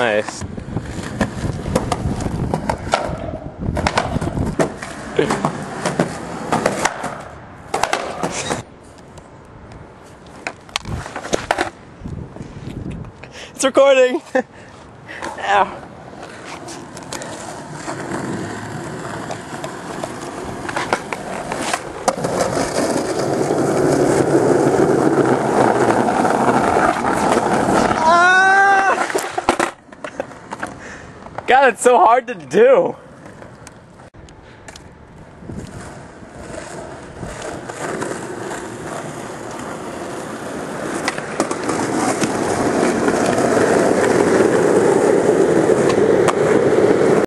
Nice. it's recording. Ow. God, it's so hard to do.